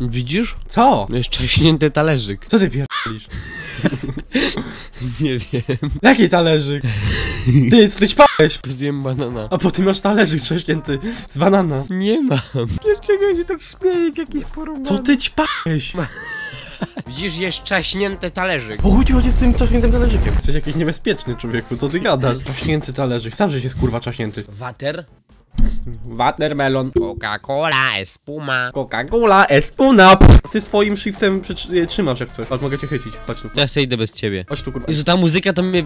Widzisz? Co? No jest czaśnięty talerzyk. Co ty pierdolisz? Nie wiem. Jaki talerzyk? Ty, ty ćpałeś! Zjem banana. A potem masz talerzyk trzaśnięty z banana. Nie mam. Dlaczego się tak śmieje jak jakiś porąbany? Co ty ćpałeś? Widzisz, jest czaśnięty talerzyk. Po ci chodzi z tym czaśniętym talerzykiem? Jesteś jakiś niebezpieczny człowieku, co ty gadasz? Czaśnięty talerzyk, sam żeś jest kurwa czaśnięty. Water? Watermelon. Coca-Cola, espuma. Coca-Cola, Espuna. Ty swoim shiftem przytr- trzymasz jak coś. Chodź, mogę cię chycić. Chodź tu. To ja idę bez ciebie. Chodź tu kurwa. Jezu, ta muzyka to mnie...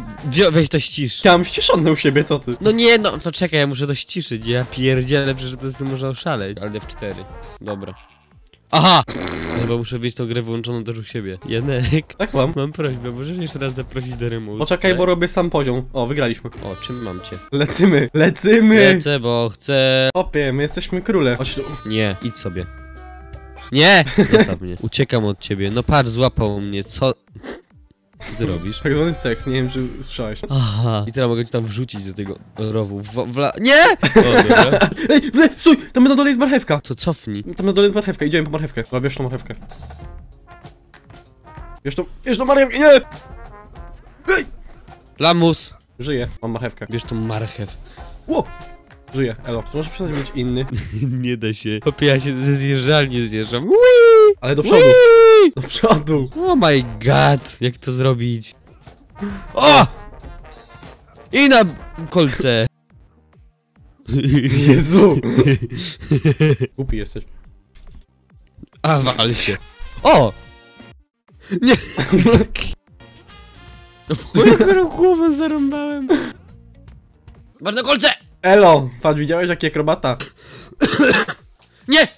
Weź to ścisz. Ja mam ściszony u siebie, co ty? No nie, no to czekaj, ja muszę to ściszyć. Ja pierdzielę, przecież to z tym można oszaleć. Ale F4. Dobra. Aha! Chyba muszę mieć tą grę wyłączoną też u siebie. Janek, Tak słucham. mam prośbę, możesz jeszcze raz zaprosić do remote? Poczekaj, bo robię sam poziom. O, wygraliśmy. O, czym mam cię? Lecymy, lecymy! Lecę, bo chcę... Opie, my jesteśmy króle. Chodź tu. Nie, idź sobie. Nie! Zostaw mnie. Uciekam od ciebie. No patrz, złapał mnie. Co... Co ty robisz? Tak zwany seks, nie wiem czy słyszałeś. Aha. I teraz mogę cię tam wrzucić do tego rowu. W, wla... Nie! O, dobra. Ej, wy, stój! Tam na dole jest marchewka! To cofnij. Tam na dole jest marchewka, idziemy po marchewkę. Bierz tą marchewkę. Bierz tą, bierz tą marchewkę, nie! Ej! Lamus! Żyję, mam marchewkę. Bierz tą marchew. Ło! Żyję, elo. To może przestać być inny. nie da się. Hopie, ja się ze zjeżdżalni zjeżdżam. Whee! Ale do przodu, Whee! do przodu. Oh my god! Jak to zrobić? O! I na kolce. Jezu! Głupi jesteś. A, wal się. O! Nie! Moją głowę zarąbałem. Masz na kolce! Elo! Patrz, widziałeś jaki akrobata? Nie!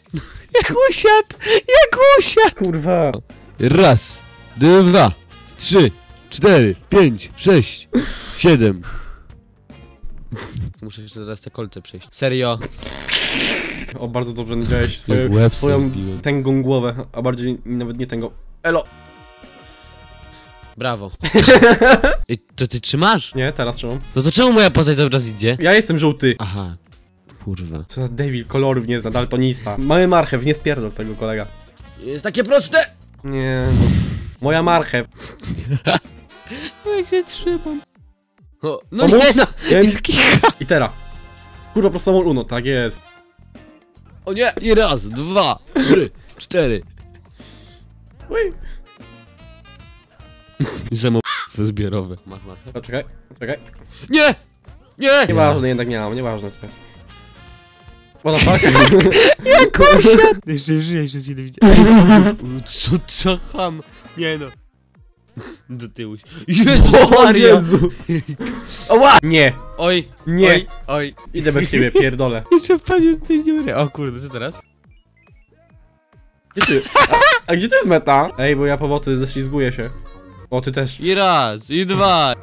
Jak usiadł! Jak usiadł! Kurwa. Raz, dwa, trzy, cztery, pięć, sześć, siedem. Muszę jeszcze teraz te kolce przejść. Serio? O, bardzo dobrze nadziałeś swoją, Łeb swoją sobie wbiłem. tęgą głowę, a bardziej nawet nie tęgą. Elo! Brawo. I to ty trzymasz? Nie, teraz trzymam. No to czemu moja postać cały czas idzie? Ja jestem żółty. Aha. Kurwa. Co za debil, kolorów nie zna, daltonista. Mamy marchew, nie spierdol tego kolega. Jest takie proste! Nie. no. Moja marchew. Jak się trzymam. O, no Pomóc? nie no! Jem. Jaki I teraz. Kurwa, prostamol uno, tak jest. O nie! I raz, dwa, trzy, cztery. Ui. Zamowstwo zbiorowe. Masz marchę? O, czekaj, czekaj. Nie! Nie! Nieważne, jednak nie mam, nieważne teraz. O, no tak. Jak usiadł! Jeszcze żyję, jeszcze się nie widziałem. Co, co ham? Nie no. Do tyłu. się- Jezus O Maria! Jezu. Oła! Nie, Oj, Nie. oj, oj. idę bez ciebie, pierdolę. Jeszcze wpadnie do tej dziury. O kurde, co teraz? Gdzie ty? A, a gdzie to jest meta? Ej, bo ja po mocy ześlizguję się. O, ty też. I raz, i dwa.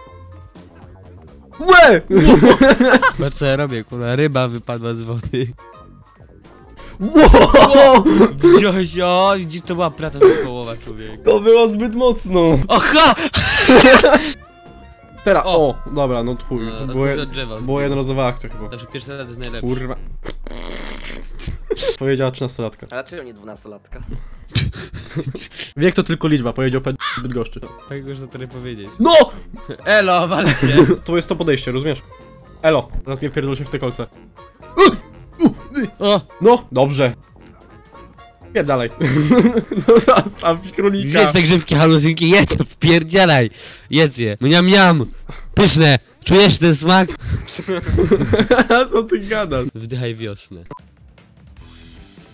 Łe! Patrz co ja robię, kuna ryba wypadła z wody. Wow! Wziąłeś, o, widzisz, to była praca zespołowa, człowiek. To było zbyt mocno. Aha! Teraz, O. o, dobra, no twój. No, Było, dużo drzewa. było jednorazowa akcja chyba. Znaczy pierwszy raz jest najlepszy. Kurwa. Powiedziała 13-latka. A dlaczego nie dwunastolatka? Wiek to tylko liczba, powiedział Ped Bydgoszczy. Tak można tyle powiedzieć. No! Elo, wal się. To jest to podejście, rozumiesz? Elo, teraz nie wpierdol się w te kolce. No, dobrze. Nie dalej. No zastaw królika. Zjedz te grzybki, halusinki, jedz, wpierdzielaj. Jedz je. Mniam, miam. Pyszne. Czujesz ten smak? Co ty gadasz? Wdychaj wiosnę.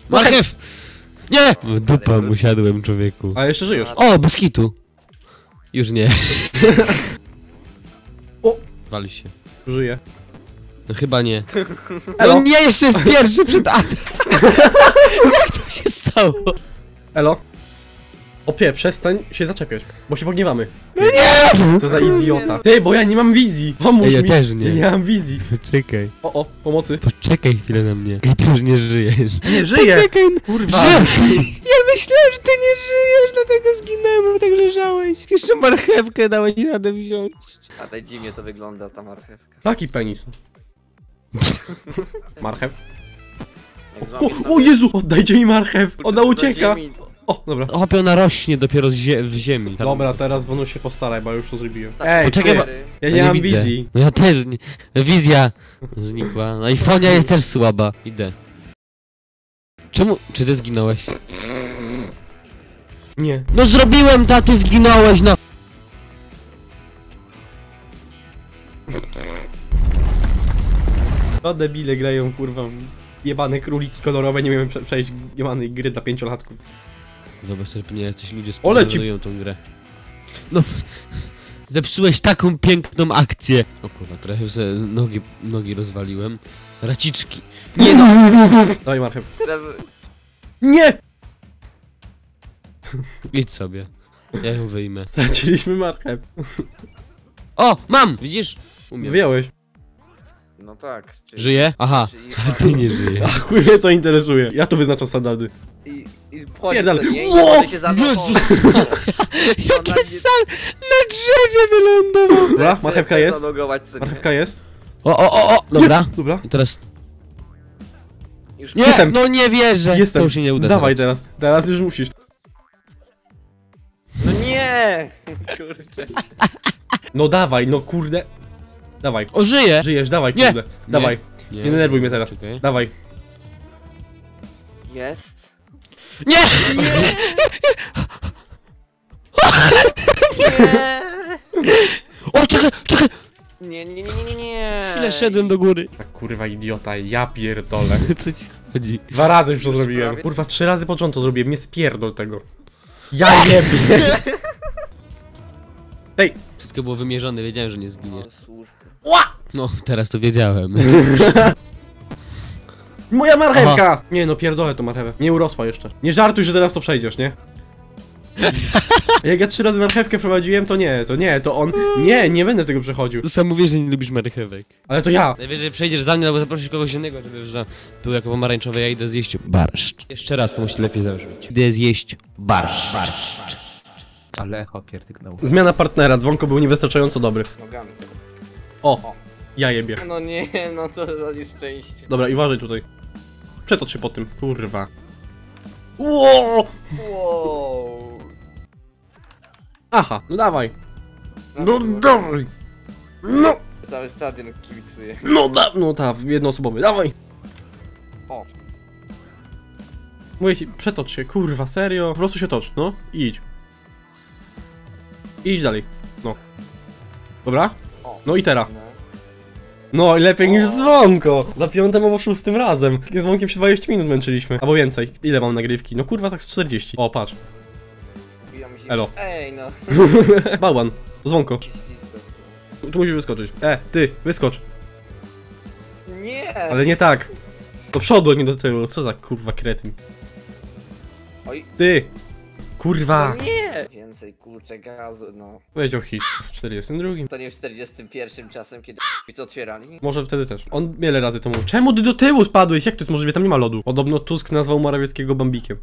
Marchew! Nie! W siadłem, człowieku. A jeszcze żyjesz. O, bez kitu. Już nie. O! Wali się. Żyję. No chyba nie. Elo. No nie, jeszcze jest pierwszy przed A. Jak to się stało? Elo. Opie, przestań się zaczepiać, bo się pogniewamy. No nie! Co za idiota. Ty, bo ja nie mam wizji. Pomóż Ej, ja mi. też nie. Ja nie mam wizji. Poczekaj. O, o, pomocy. Poczekaj chwilę na mnie. I ty już nie żyjesz. Nie, żyję. Poczekaj. no. Kurwa. Że... Ja myślałem, że ty nie żyjesz, dlatego zginąłem, bo tak leżałeś. Jeszcze marchewkę dałeś radę wziąć. A tak dziwnie to wygląda ta marchewka. Taki penis. Marchew. Jak z O, to o Jezu, oddajcie mi marchew. Ona ucieka. O, dobra. Chłopie, ona rośnie dopiero z zie w ziemi. Dobra, teraz Wonu się postaraj, bo już to zrobiłem. Tak, Ej, Poczekaj, bo- ja Ja nie mam widzę. wizji. No ja też nie. Wizja znikła. No i fonia jest też słaba. Idę. Czemu? Czy ty zginąłeś? Nie. No zrobiłem to, a ty zginąłeś, no! No debile grają, kurwa, w jebane króliki kolorowe, nie wiem prze przejść jebanej gry dla pięciolatków. Zobacz, nie jacyś ludzie Ole ci- tą grę. No, zepsułeś taką piękną akcję. O kurwa, trochę sobie nogi, nogi rozwaliłem. Raciczki. Nie no! Dawaj marchew. Teraz... Nie! Idź sobie. Ja ją wyjmę. Straciliśmy marchew. O! Mam! Widzisz? Umiem. Wyjąłeś. No tak. Czyli... Żyje? Aha. czyli- A ty nie żyjesz. A chuj mnie to interesuje. Ja tu wyznaczam standardy. I, wchodzi? I się zaatakował. Jezus! Ona Jaki nie- na drzewie wylądował! Dobra, marchewka jest. Zalogować co nie? Marchewka jest. O, o, o, o! Dobra. Dobra. I teraz... Już Nie! Jestem. No nie wierzę! Jestem. To już się nie uda Dawaj teraz. teraz. Już musisz. No nie! Kurde. No dawaj, no kurde. Dawaj. O, żyje! Żyjesz, dawaj, Nie. kurde. Dawaj. Nie denerwuj mnie teraz. Czekaj. Dawaj. Jest. Nie! Nie! O, czekaj, czekaj! Nie, nie, nie, nie, nie, nie. Chwilę szedłem do góry. A kurwa idiota, ja pierdolę. Co ci chodzi? Dwa razy już to zrobiłem. Kurwa, trzy razy początku to zrobiłem, nie spierdol tego. Ja jebie. Ej, Wszystko było wymierzone, wiedziałem, że nie służby. No, teraz to wiedziałem. moja marchewka! Nie no, pierdolę tą marchewę. Nie urosła jeszcze. Nie żartuj, że teraz to przejdziesz, nie? Jak ja trzy razy marchewkę prowadziłem, to nie, to nie, to on... Nie, nie będę tego przechodził. Sam mówię, że nie lubisz marchewek. Ale to ja. Najwyżej przejdziesz za mnie albo zaprosisz kogoś innego, żeby że był jako pomarańczowy, ja idę zjeść barszcz. Jeszcze raz, to musi lepiej zabrzmieć. Idę zjeść barszcz. Ale echo pierdyknął. Zmiana partnera, dzwonko był niewystarczająco dobry. Nogami. O, ja jebie. No nie, no to za nieszczęście. Dobra, i uważaj tutaj. Przetocz się po tym, kurwa. Ło! Wow. Aha, no dawaj. No dawaj. No, Cały stadion kibicuje. no da, no ta, jednoosobowy, dawaj. O. Mówię ci, przetocz się, kurwa, serio. Po prostu się tocz, no, i idź. I idź dalej, no. Dobra? No i teraz. No. I lepiej niż dzwonko. Za piątym albo szóstym razem. Z dzwonkiem się 20 minut męczyliśmy. Albo więcej. Ile mam nagrywki? No kurwa, tak z 40. O, patrz. Elo. Ej no. Bałwan. Dzwonko. Tu, tu musisz wyskoczyć. E, ty, wyskocz. Nie! Ale nie tak. Do przodu, nie do tyłu. Co za kurwa kretyn. Oj. Ty! Kurwa! No nie! Więcej kurczę gazu, no. Powiedział hit w 42. To nie w 41 czasem, kiedy to otwierali? Może wtedy też. On wiele razy to mówił. Czemu ty do tyłu spadłeś? Jak to jest możliwe? Tam nie ma lodu. Podobno Tusk nazwał Morawieckiego bambikiem.